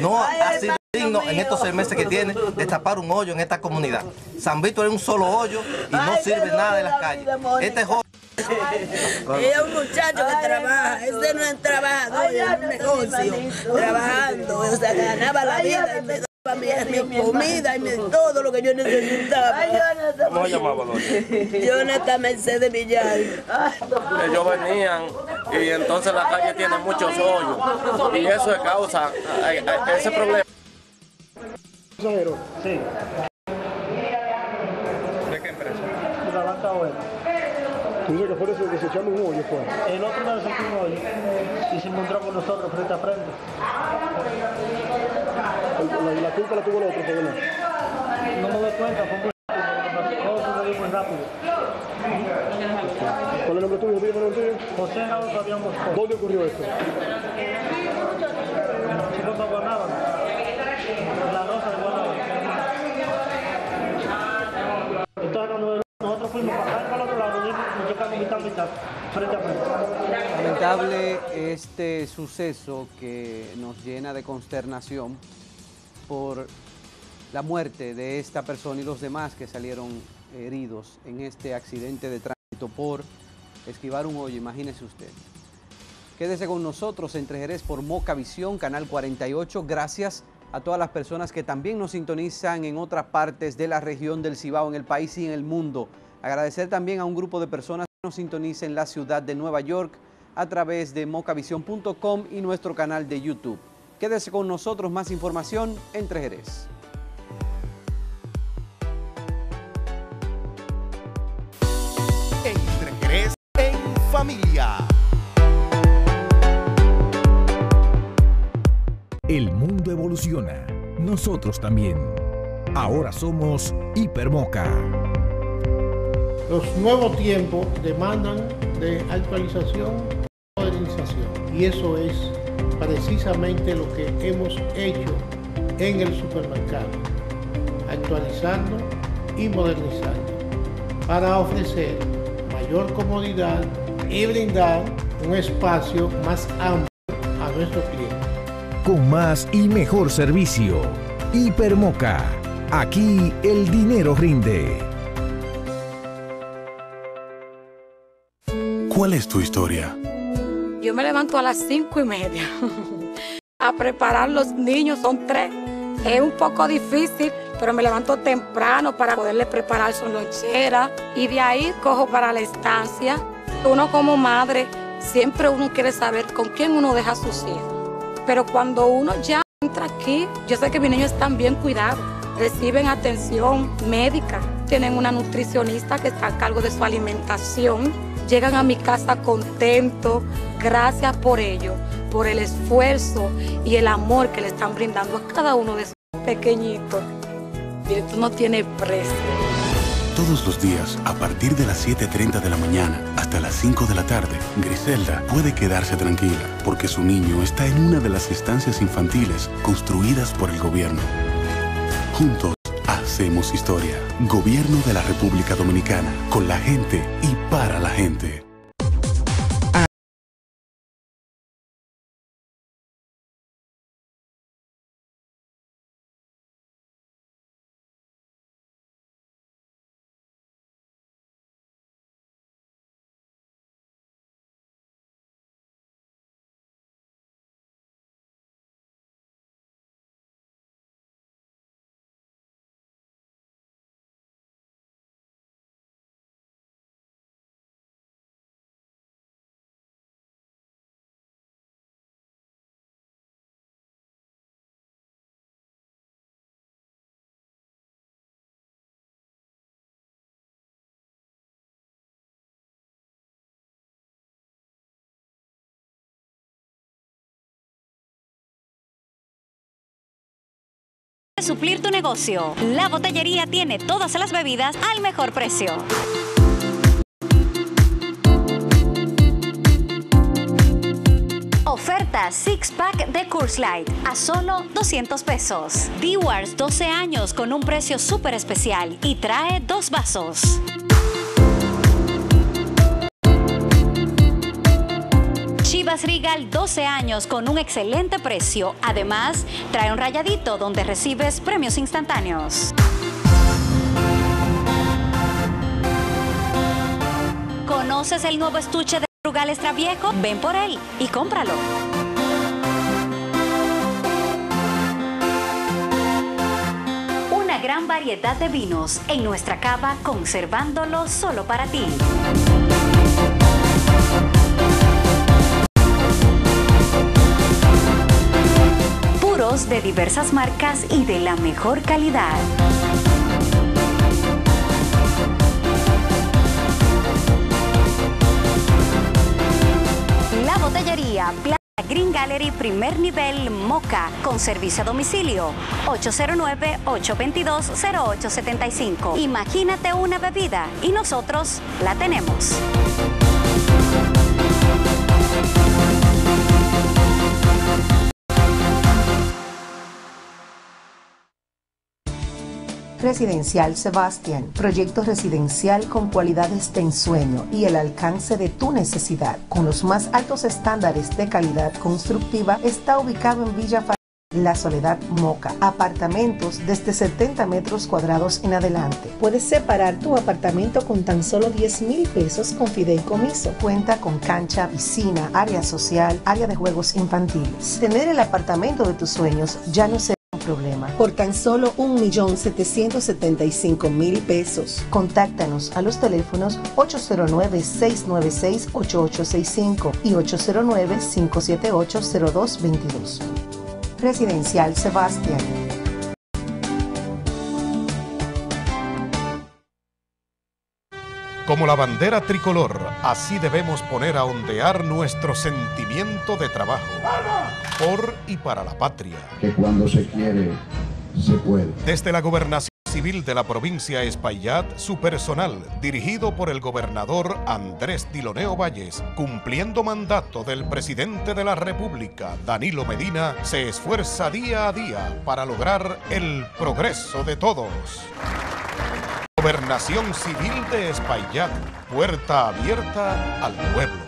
no ha sido digno en estos seis meses que tiene de tapar un hoyo en esta comunidad. San Vito es un solo hoyo y no sirve nada en las calles. Este joven Ella es un muchacho que trabaja, ese no es trabajador, es un negocio, trabajando, o sea, ganaba la vida y me daba mi, mi comida y me, todo lo que yo necesitaba. ¿Cómo se llamaba, doña? Jonathan Mercedes Villar. Ellos venían y entonces la calle tiene muchos hoyos y eso es causa a- a ese problema. Sí. ¿De qué empresa? De la banca Oel. Tú dices que fue eso que se un hoyo, fue. El otro día se echó un hoyo y se encontró con nosotros frente a frente. La, la culpa la tuvo el otro, verdad. No me doy cuenta, fue muy rápido. Todo sucedió muy rápido. ¿Cuál es el nombre tuyo? ¿Dime el nombre tuyo? José Raúl Fabián. ¿Dónde ocurrió esto? Chicos de Guanábana. La rosa de Guanábana. Entonces cuando nosotros fuimos para acá, para el otro lado, nos chocamos mitad a mitad, frente a frente. Este suceso que nos llena de consternación por la muerte de esta persona y los demás que salieron heridos en este accidente de tránsito por esquivar un hoyo, imagínese usted. Quédese con nosotros entre Jerez por Moca Visión, Canal 48. Gracias a todas las personas que también nos sintonizan en otras partes de la región del Cibao, en el país y en el mundo. Agradecer también a un grupo de personas que nos sintonizan en la ciudad de Nueva York a través de mocavision.com y nuestro canal de YouTube. Quédese con nosotros, más información entre Jerez. Entre Jerez en familia. El mundo evoluciona, nosotros también. Ahora somos Hipermoca. Los nuevos tiempos demandan de actualización y modernización. Y eso es precisamente lo que hemos hecho en el supermercado. Actualizando y modernizando para ofrecer mayor comodidad y brindar un espacio más amplio a nuestros clientes. Con más y mejor servicio. Hipermoca. Aquí el dinero rinde. ¿Cuál es tu historia? Yo me levanto a las cinco y media a preparar los niños, son tres. Es un poco difícil, pero me levanto temprano para poderle preparar su lonchera y de ahí cojo para la estancia. Uno como madre, siempre uno quiere saber con quién uno deja sus hijos. Pero cuando uno ya entra aquí, yo sé que mis niños están bien cuidados, reciben atención médica, tienen una nutricionista que está a cargo de su alimentación. Llegan a mi casa contentos. Gracias por ello, por el esfuerzo y el amor que le están brindando a cada uno de esos pequeñitos. Esto no tiene precio. Todos los días, a partir de las 7.30 de la mañana hasta las 5 de la tarde, Griselda puede quedarse tranquila porque su niño está en una de las estancias infantiles construidas por el gobierno. Juntos, hacemos historia. Gobierno de la República Dominicana, con la gente y para la gente. Suplir tu negocio. La botellería tiene todas las bebidas al mejor precio. Oferta Six Pack de Coors Light a solo 200 pesos. D-Wars 12 años con un precio súper especial y trae dos vasos. Chivas Regal 12 años con un excelente precio. Además, trae un rayadito donde recibes premios instantáneos. ¿Conoces el nuevo estuche de Frugal Extra Viejo? Ven por él y cómpralo. Una gran variedad de vinos en nuestra cava conservándolo solo para ti. De diversas marcas y de la mejor calidad. La botellería Plaza Green Gallery primer nivel Moca con servicio a domicilio 809-822-0875. Imagínate una bebida y nosotros la tenemos. Residencial Sebastián, proyecto residencial con cualidades de ensueño y el alcance de tu necesidad, con los más altos estándares de calidad constructiva, está ubicado en Villa La Soledad Moca. Apartamentos desde 70 metros cuadrados en adelante. Puedes separar tu apartamento con tan solo 10 mil pesos con fideicomiso. Cuenta con cancha, piscina, área social, área de juegos infantiles. Tener el apartamento de tus sueños ya no un problema. Por tan solo 1.775.000 pesos. Contáctanos a los teléfonos 809-696-8865 y 809-578-0222. Residencial Sebastián. Como la bandera tricolor, así debemos poner a ondear nuestro sentimiento de trabajo por y para la patria. que cuando se quiere, se puede. Desde la gobernación civil de la provincia Espaillat, su personal, dirigido por el gobernador Andrés Diloneo Valles, cumpliendo mandato del presidente de la República, Danilo Medina, se esfuerza día a día para lograr el progreso de todos. Gobernación Civil de Espaillat, puerta abierta al pueblo.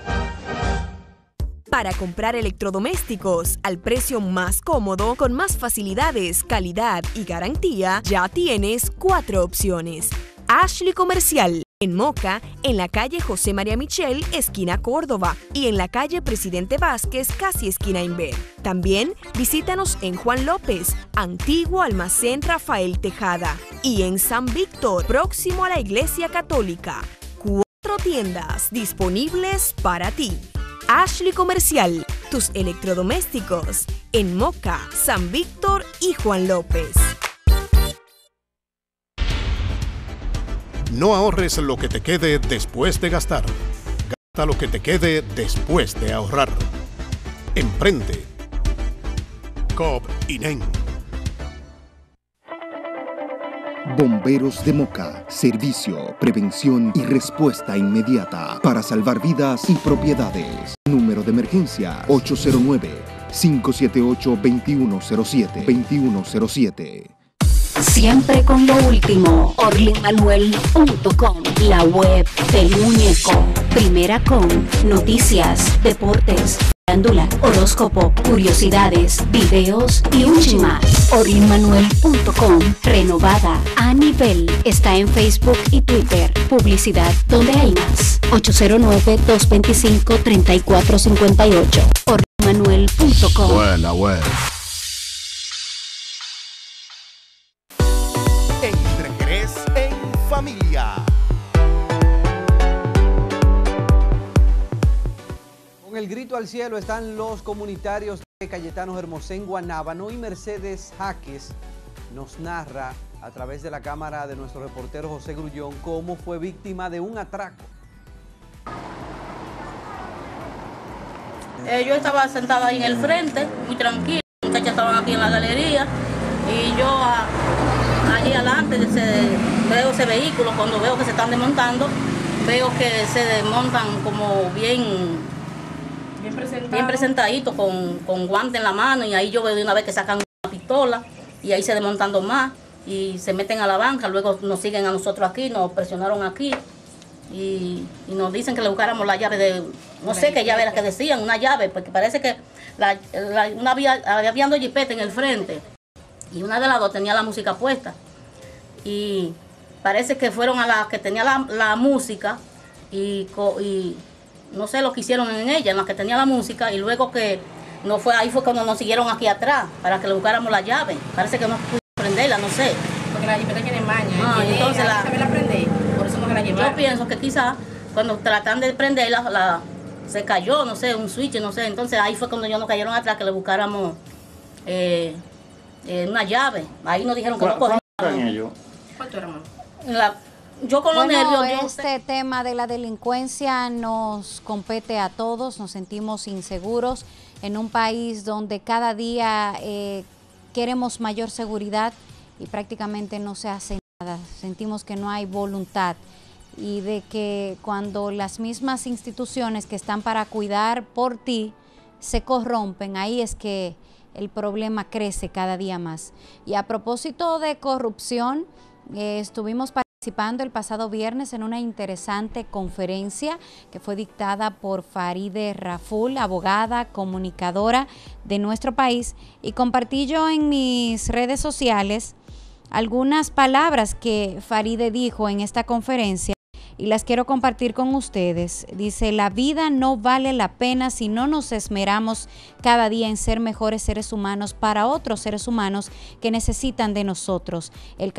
Para comprar electrodomésticos al precio más cómodo, con más facilidades, calidad y garantía, ya tienes cuatro opciones. Ashley Comercial, en Moca, en la calle José María Michel, esquina Córdoba, y en la calle Presidente Vázquez, casi esquina Inver. También visítanos en Juan López, antiguo almacén Rafael Tejada, y en San Víctor, próximo a la Iglesia Católica. Cuatro tiendas disponibles para ti. Ashley Comercial, tus electrodomésticos, en Moca, San Víctor y Juan López. No ahorres lo que te quede después de gastar. Gasta lo que te quede después de ahorrar. Emprende. COP INEN. Bomberos de Moca. Servicio, prevención y respuesta inmediata para salvar vidas y propiedades. De emergencia 809-578-2107. 2107. Siempre con lo último. Orlinmanuel.com, la web del muñeco. Primera con noticias, deportes, farándula, horóscopo, curiosidades, videos y un más. Orlinmanuel.com, renovada a nivel. Está en Facebook y Twitter. Publicidad donde hay más. 809-225-3458. Orlinmanuel.com. Buena, buena. El grito al cielo están los comunitarios de Cayetano Hermosén, Guanábano y Mercedes Jaques. Nos narra a través de la cámara de nuestro reportero José Grullón cómo fue víctima de un atraco. Yo estaba sentada ahí en el frente, muy tranquila. Las muchachas estaban aquí en la galería y yo ah, allí adelante veo ese vehículo. Cuando veo que se están desmontando, veo que se desmontan como bien, bien presentaditos con, con guante en la mano y ahí yo veo de una vez que sacan una pistola y ahí se desmontan dos más y se meten a la banca. Luego nos siguen a nosotros aquí, nos presionaron aquí y, nos dicen que le buscáramos la llave de, no sé qué llave era que decían, una llave, porque parece que una había, había dos jipetas en el frente y una de las dos tenía la música puesta. Y parece que fueron a la que tenía la, música y no sé lo que hicieron en ella, en la que tenía la música, y luego que no fue ahí fue cuando nos siguieron aquí atrás para que le buscáramos la llave. Parece que no pudimos prenderla, no sé. Porque la jipeta tiene maña. Ah, tiene- entonces la, sabe la prender. Por eso la llevaron. yo pienso que quizás cuando tratan de prenderla, la, se cayó, no sé, un switch, no sé. Entonces ahí fue cuando ellos nos cayeron atrás que le buscáramos eh, eh, una llave. Ahí nos dijeron que no ¿Cuál- cogían. eran ellos? Yo con los Bueno, nervios, yo no sé. este tema de la delincuencia nos compete a todos, nos sentimos inseguros en un país donde cada día eh, queremos mayor seguridad y prácticamente no se hace nada. Sentimos que no hay voluntad y de que cuando las mismas instituciones que están para cuidar por ti se corrompen, ahí es que el problema crece cada día más. Y a propósito de corrupción, eh, estuvimos el pasado viernes en una interesante conferencia que fue dictada por Faride Raful, abogada, comunicadora de nuestro país, y compartí yo en mis redes sociales algunas palabras que Faride dijo en esta conferencia y las quiero compartir con ustedes. Dice, la vida no vale la pena si no nos esmeramos cada día en ser mejores seres humanos para otros seres humanos que necesitan de nosotros. El,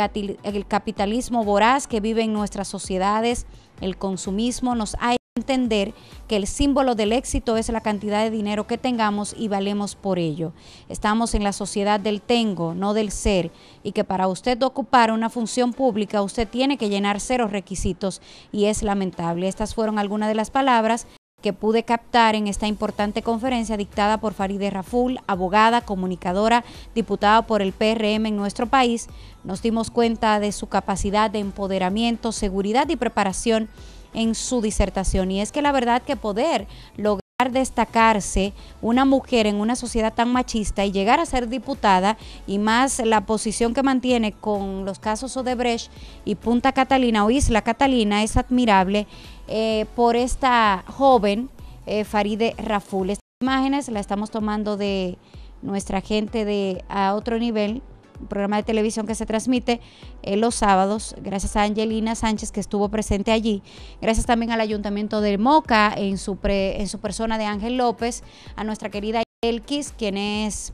capitalismo voraz que vive en nuestras sociedades, el consumismo nos ha entender que el símbolo del éxito es la cantidad de dinero que tengamos y valemos por ello. Estamos en la sociedad del tengo, no del ser, y que para usted ocupar una función pública usted tiene que llenar cero requisitos y es lamentable. Estas fueron algunas de las palabras que pude captar en esta importante conferencia dictada por Faride Raful, abogada, comunicadora, diputada por el PRM en nuestro país. Nos dimos cuenta de su capacidad de empoderamiento, seguridad y preparación en su disertación. Y es que la verdad que poder lograr destacarse una mujer en una sociedad tan machista y llegar a ser diputada y más la posición que mantiene con los casos Odebrecht y Punta Catalina o Isla Catalina es admirable eh, por esta joven eh, Faride Raful. Estas imágenes las estamos tomando de nuestra gente de a otro nivel, programa de televisión que se transmite eh, los sábados, gracias a Angelina Sánchez que estuvo presente allí, gracias también al Ayuntamiento de Moca en su, pre- en su persona de Ángel López, a nuestra querida Elkis, quien es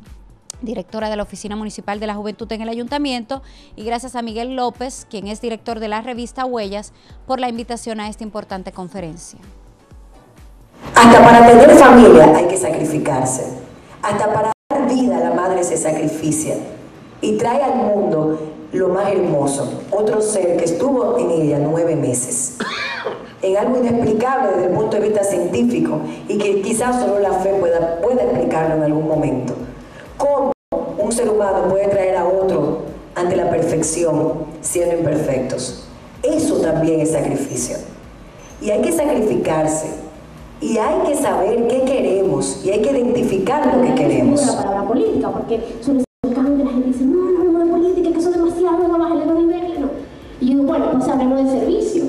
directora de la Oficina Municipal de la Juventud en el Ayuntamiento, y gracias a Miguel López, quien es director de la revista Huellas, por la invitación a esta importante conferencia. Hasta para tener familia hay que sacrificarse. Hasta para dar vida la madre se sacrificia. Y trae al mundo lo más hermoso, otro ser que estuvo en ella nueve meses, en algo inexplicable desde el punto de vista científico y que quizás solo la fe pueda, pueda explicarlo en algún momento. ¿Cómo un ser humano puede traer a otro ante la perfección siendo imperfectos? Eso también es sacrificio. Y hay que sacrificarse. Y hay que saber qué queremos. Y hay que identificar lo que queremos. la palabra política, porque suele ser que la gente dice, no, no hablemos de política, que eso es demasiado, no bájale los niveles, no. Y yo digo, bueno, pues hablemos de servicio.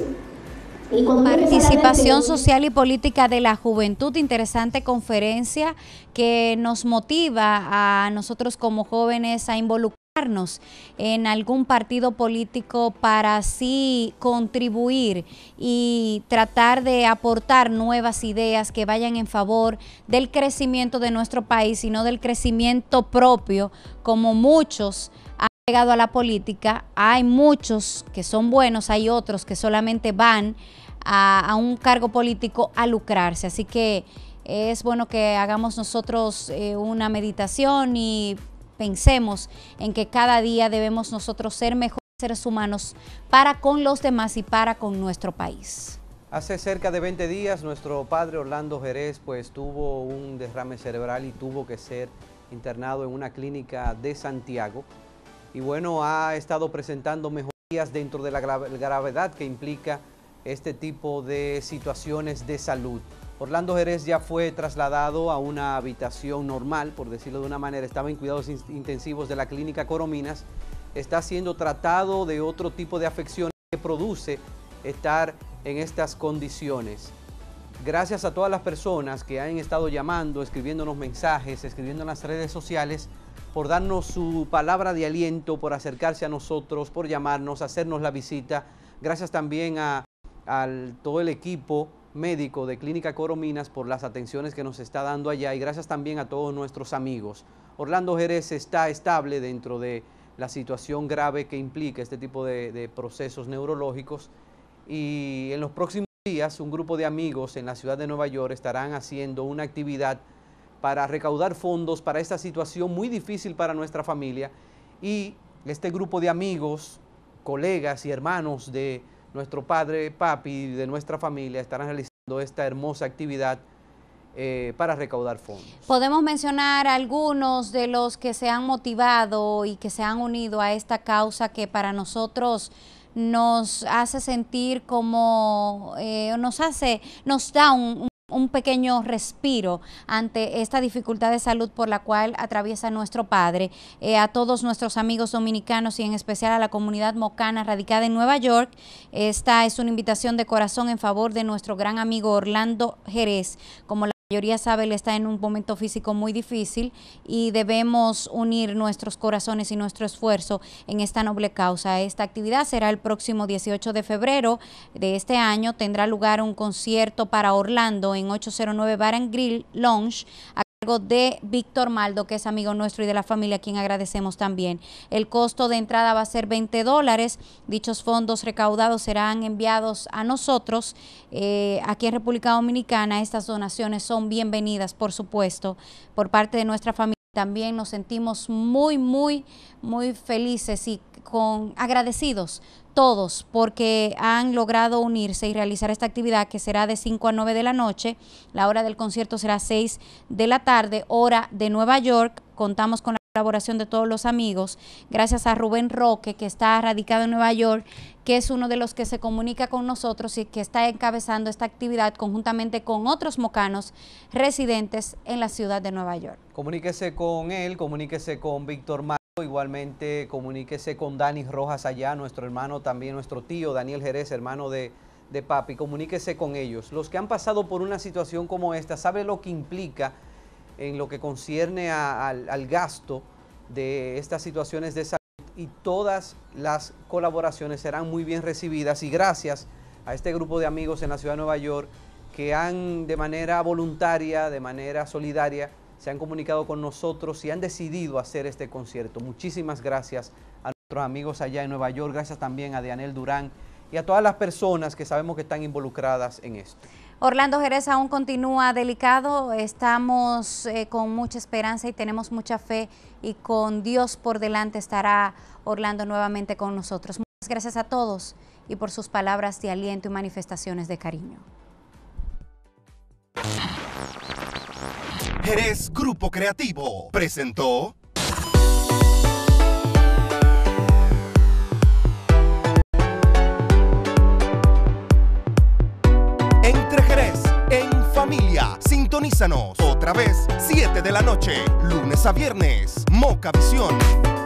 Y cuando uno empieza a hablar de Participación social y política de la juventud, interesante conferencia que nos motiva a nosotros como jóvenes a involucrarnos en algún partido político para así contribuir y tratar de aportar nuevas ideas que vayan en favor del crecimiento de nuestro país y no del crecimiento propio como muchos han llegado a la política. Hay muchos que son buenos, hay otros que solamente van a, un cargo político a lucrarse. Así que es bueno que hagamos nosotros eh, una meditación y pensemos en que cada día debemos nosotros ser mejores seres humanos para con los demás y para con nuestro país. Hace cerca de 20 días nuestro padre Orlando Jerez pues tuvo un derrame cerebral y tuvo que ser internado en una clínica de Santiago. Y bueno, ha estado presentando mejorías dentro de la gra- gravedad que implica este tipo de situaciones de salud. Orlando Jerez ya fue trasladado a una habitación normal, por decirlo de una manera, estaba en cuidados in- intensivos de la clínica Corominas, está siendo tratado de otro tipo de afecciones que produce estar en estas condiciones. Gracias a todas las personas que han estado llamando, escribiéndonos mensajes, escribiendo en las redes sociales, por darnos su palabra de aliento, por acercarse a nosotros, por llamarnos, hacernos la visita. Gracias también a al todo el equipo médico de Clínica Corominas por las atenciones que nos está dando allá y gracias también a todos nuestros amigos. Orlando Jerez está estable dentro de la situación grave que implica este tipo de, de procesos neurológicos y en los próximos días un grupo de amigos en la ciudad de Nueva York estarán haciendo una actividad para recaudar fondos para esta situación muy difícil para nuestra familia y este grupo de amigos, colegas y hermanos de nuestro padre Papi de nuestra familia estarán realizando esta hermosa actividad eh, para recaudar fondos. Podemos mencionar algunos de los que se han motivado y que se han unido a esta causa que para nosotros nos hace sentir como, eh, nos hace, nos da un- un pequeño respiro ante esta dificultad de salud por la cual atraviesa nuestro padre. Eh, a todos nuestros amigos dominicanos y en especial a la comunidad mocana radicada en Nueva York, esta es una invitación de corazón en favor de nuestro gran amigo Orlando Jerez. Como la mayoría sabe, él está en un momento físico muy difícil y debemos unir nuestros corazones y nuestro esfuerzo en esta noble causa. Esta actividad será el próximo 18 de febrero de este año. Tendrá lugar un concierto para Orlando en 809 Bar and Grill Lounge de Víctor Maldo, que es amigo nuestro y de la familia, a quien agradecemos también. El costo de entrada va a ser 20 dólares. Dichos fondos recaudados serán enviados a nosotros eh, aquí en República Dominicana. Estas donaciones son bienvenidas, por supuesto, por parte de nuestra familia. También nos sentimos muy, muy, muy felices y con agradecidos todos porque han logrado unirse y realizar esta actividad que será de 5 a 9 de la noche. La hora del concierto será 6 de la tarde, hora de Nueva York. Contamos con la colaboración de todos los amigos, gracias a Rubén Roque, que está radicado en Nueva York, que es uno de los que se comunica con nosotros y que está encabezando esta actividad conjuntamente con otros mocanos residentes en la ciudad de Nueva York. Comuníquese con él, comuníquese con Víctor Marco, igualmente comuníquese con Dani Rojas allá, nuestro hermano también, nuestro tío Daniel Jerez, hermano de, de Papi, comuníquese con ellos. Los que han pasado por una situación como esta, sabe lo que implica en lo que concierne al, al gasto de estas situaciones de salud y todas las colaboraciones serán muy bien recibidas y gracias a este grupo de amigos en la ciudad de Nueva York que han de manera voluntaria, de manera solidaria, se han comunicado con nosotros y han decidido hacer este concierto. Muchísimas gracias a nuestros amigos allá en Nueva York, gracias también a Dianel Durán y a todas las personas que sabemos que están involucradas en esto. Orlando Jerez aún continúa delicado, estamos eh, con mucha esperanza y tenemos mucha fe y con Dios por delante estará Orlando nuevamente con nosotros. Muchas gracias a todos y por sus palabras de aliento y manifestaciones de cariño. Jerez Grupo Creativo presentó Entre Jerez, en familia, sintonízanos otra vez, 7 de la noche, lunes a viernes, Moca Visión.